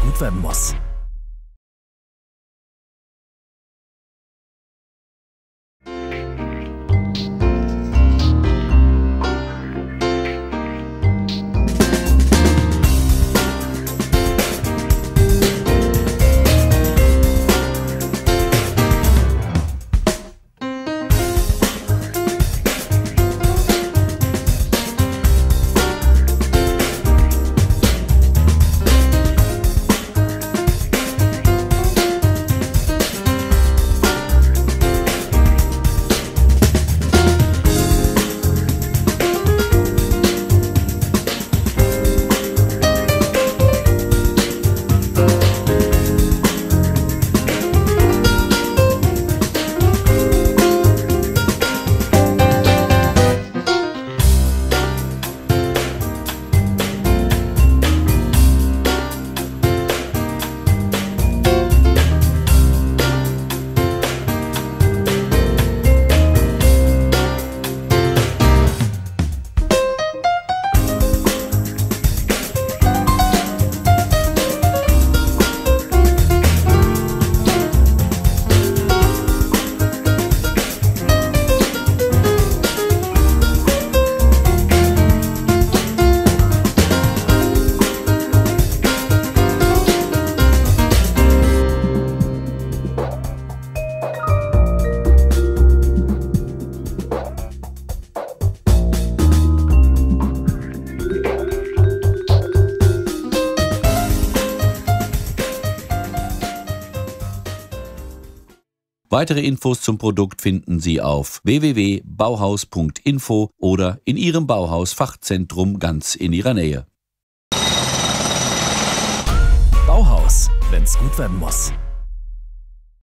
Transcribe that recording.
gut werden muss. Weitere Infos zum Produkt finden Sie auf www.bauhaus.info oder in Ihrem Bauhaus-Fachzentrum ganz in Ihrer Nähe. Bauhaus, wenn's gut werden muss.